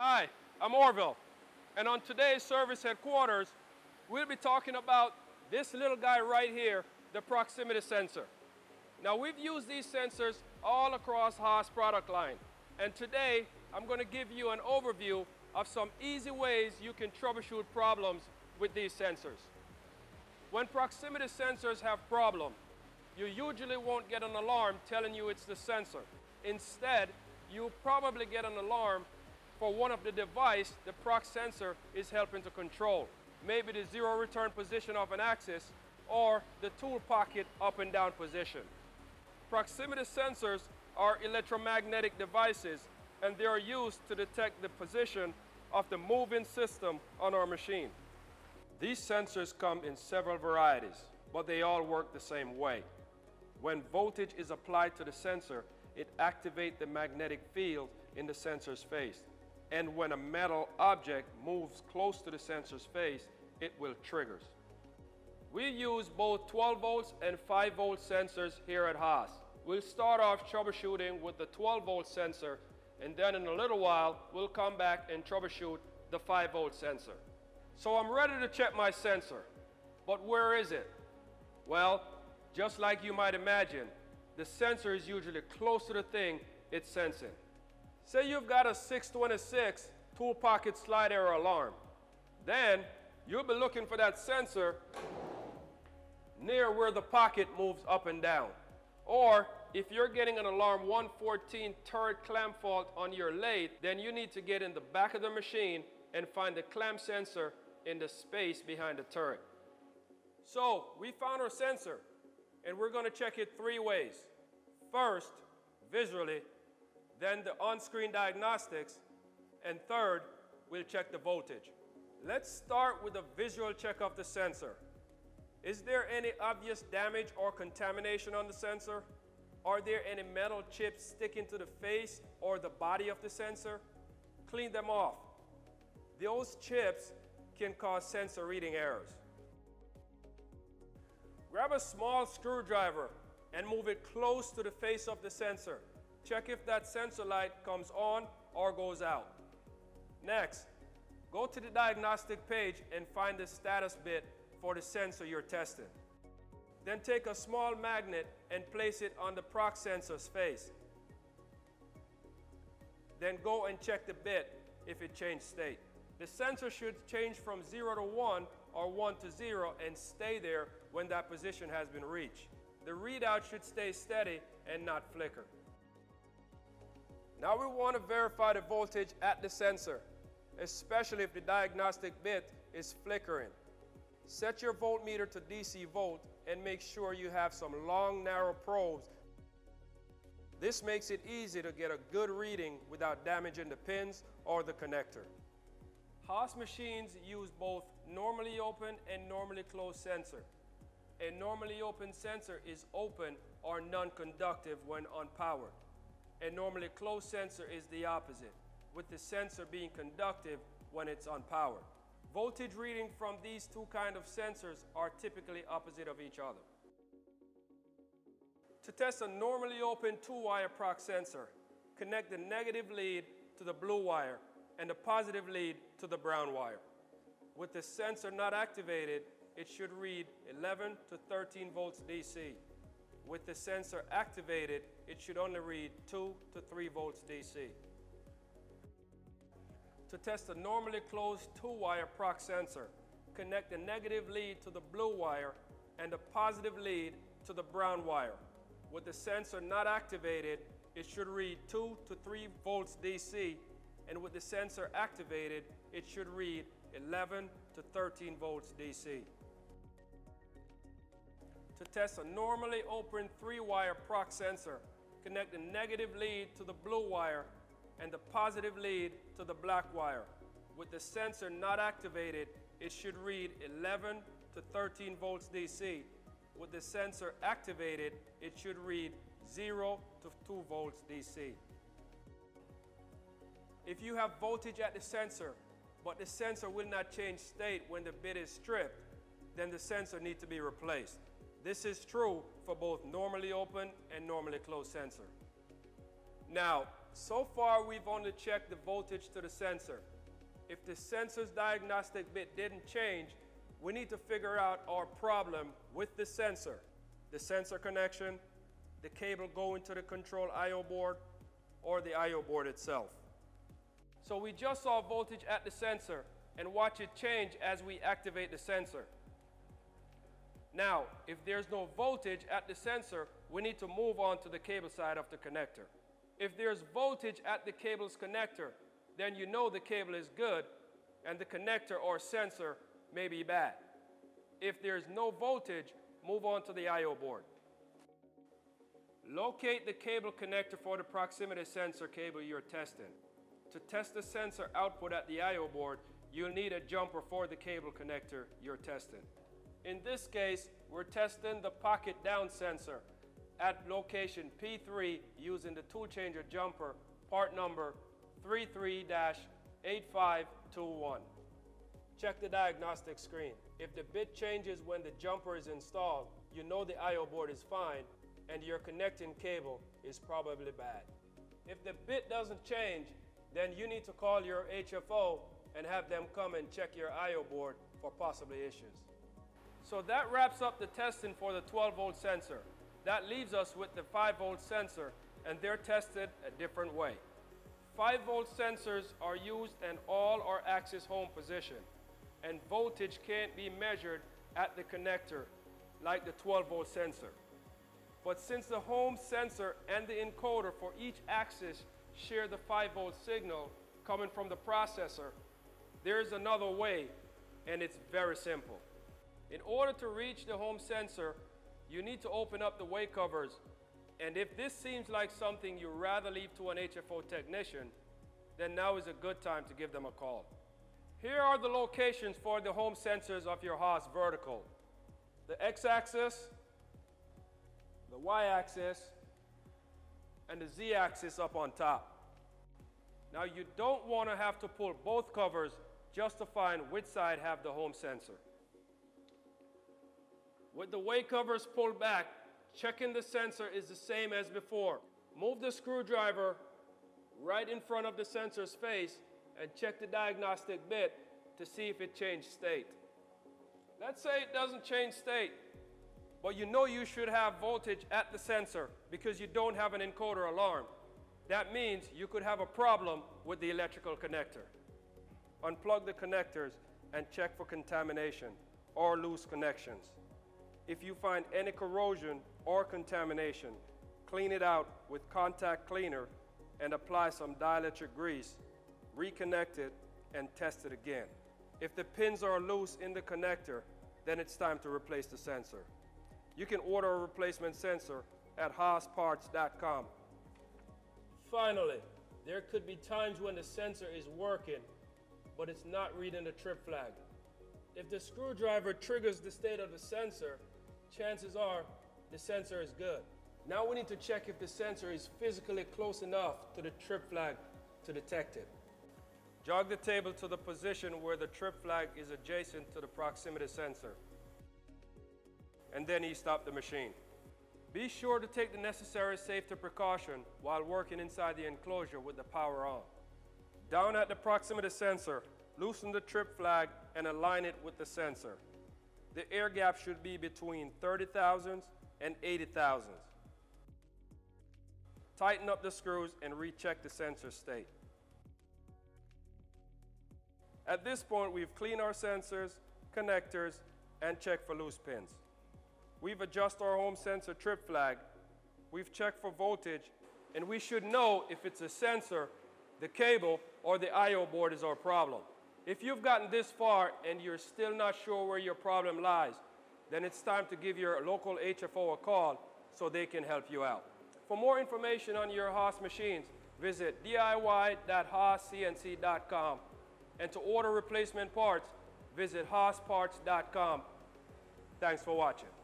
Hi, I'm Orville, and on today's service headquarters, we'll be talking about this little guy right here, the proximity sensor. Now we've used these sensors all across Haas product line, and today I'm going to give you an overview of some easy ways you can troubleshoot problems with these sensors. When proximity sensors have problem, you usually won't get an alarm telling you it's the sensor. Instead, you'll probably get an alarm for one of the device the prox sensor is helping to control. Maybe the zero return position of an axis or the tool pocket up and down position. Proximity sensors are electromagnetic devices and they are used to detect the position of the moving system on our machine. These sensors come in several varieties, but they all work the same way. When voltage is applied to the sensor, it activates the magnetic field in the sensor's face. And when a metal object moves close to the sensor's face, it will trigger. We use both 12 volts and 5 volt sensors here at Haas. We'll start off troubleshooting with the 12 volt sensor and then in a little while we'll come back and troubleshoot the 5 volt sensor. So I'm ready to check my sensor, but where is it? Well, just like you might imagine, the sensor is usually close to the thing it's sensing. Say you've got a 626 tool pocket slide error alarm. Then you'll be looking for that sensor near where the pocket moves up and down. Or if you're getting an alarm 114 turret clamp fault on your lathe, then you need to get in the back of the machine and find the clamp sensor in the space behind the turret. So we found our sensor and we're going to check it three ways. First, visually, then the on-screen diagnostics, and third, we'll check the voltage. Let's start with a visual check of the sensor. Is there any obvious damage or contamination on the sensor? Are there any metal chips sticking to the face or the body of the sensor? Clean them off. Those chips can cause sensor reading errors. Grab a small screwdriver and move it close to the face of the sensor. Check if that sensor light comes on or goes out. Next, go to the diagnostic page and find the status bit for the sensor you're testing. Then take a small magnet and place it on the prox sensor's face. Then go and check the bit if it changed state. The sensor should change from 0 to 1 or 1 to 0 and stay there when that position has been reached. The readout should stay steady and not flicker. Now we want to verify the voltage at the sensor, especially if the diagnostic bit is flickering. Set your voltmeter to DC volt and make sure you have some long, narrow probes. This makes it easy to get a good reading without damaging the pins or the connector. Haas machines use both normally open and normally closed sensor. A normally open sensor is open or non-conductive when unpowered. A normally closed sensor is the opposite, with the sensor being conductive when it's unpowered. Voltage reading from these two kind of sensors are typically opposite of each other. To test a normally open two-wire prox sensor, connect the negative lead to the blue wire and the positive lead to the brown wire. With the sensor not activated, it should read 11 to 13 volts DC. With the sensor activated, it should only read 2 to 3 volts DC. To test a normally closed two-wire prox sensor, connect the negative lead to the blue wire and the positive lead to the brown wire. With the sensor not activated, it should read 2 to 3 volts DC and with the sensor activated, it should read 11 to 13 volts DC. To test a normally open three-wire prox sensor, connect the negative lead to the blue wire and the positive lead to the black wire. With the sensor not activated, it should read 11 to 13 volts DC. With the sensor activated, it should read 0 to 2 volts DC. If you have voltage at the sensor, but the sensor will not change state when the bit is stripped, then the sensor needs to be replaced. This is true for both normally open and normally closed sensor. Now, so far we've only checked the voltage to the sensor. If the sensor's diagnostic bit didn't change, we need to figure out our problem with the sensor. The sensor connection, the cable going to the control I.O. board, or the I.O. board itself. So we just saw voltage at the sensor and watch it change as we activate the sensor. Now, if there's no voltage at the sensor, we need to move on to the cable side of the connector. If there's voltage at the cable's connector, then you know the cable is good and the connector or sensor may be bad. If there's no voltage, move on to the I.O. board. Locate the cable connector for the proximity sensor cable you're testing. To test the sensor output at the I.O. board, you'll need a jumper for the cable connector you're testing. In this case, we're testing the pocket down sensor at location P3 using the tool changer jumper, part number 33-8521. Check the diagnostic screen. If the bit changes when the jumper is installed, you know the I.O. board is fine and your connecting cable is probably bad. If the bit doesn't change, then you need to call your HFO and have them come and check your I.O. board for possibly issues. So that wraps up the testing for the 12 volt sensor. That leaves us with the 5 volt sensor and they're tested a different way. 5 volt sensors are used in all or axis home position and voltage can't be measured at the connector like the 12 volt sensor. But since the home sensor and the encoder for each axis share the 5 volt signal coming from the processor, there's another way and it's very simple. In order to reach the home sensor, you need to open up the way covers. And if this seems like something you'd rather leave to an HFO technician, then now is a good time to give them a call. Here are the locations for the home sensors of your Haas vertical. The x-axis, the y-axis, and the z-axis up on top. Now you don't want to have to pull both covers just to find which side have the home sensor. With the way covers pulled back, checking the sensor is the same as before. Move the screwdriver right in front of the sensor's face and check the diagnostic bit to see if it changed state. Let's say it doesn't change state, but you know you should have voltage at the sensor because you don't have an encoder alarm. That means you could have a problem with the electrical connector. Unplug the connectors and check for contamination or loose connections. If you find any corrosion or contamination, clean it out with contact cleaner and apply some dielectric grease, reconnect it, and test it again. If the pins are loose in the connector, then it's time to replace the sensor. You can order a replacement sensor at haasparts.com. Finally, there could be times when the sensor is working, but it's not reading the trip flag. If the screwdriver triggers the state of the sensor, chances are the sensor is good. Now we need to check if the sensor is physically close enough to the trip flag to detect it. Jog the table to the position where the trip flag is adjacent to the proximity sensor. And then e-stop the machine. Be sure to take the necessary safety precaution while working inside the enclosure with the power on. Down at the proximity sensor, loosen the trip flag and align it with the sensor the air gap should be between 30 thousandths and 80 thousandths. Tighten up the screws and recheck the sensor state. At this point, we've cleaned our sensors, connectors, and checked for loose pins. We've adjusted our home sensor trip flag, we've checked for voltage, and we should know if it's a sensor, the cable, or the I.O. board is our problem. If you've gotten this far and you're still not sure where your problem lies, then it's time to give your local HFO a call so they can help you out. For more information on your Haas machines, visit diy.haascnc.com. And to order replacement parts, visit haasparts.com. Thanks for watching.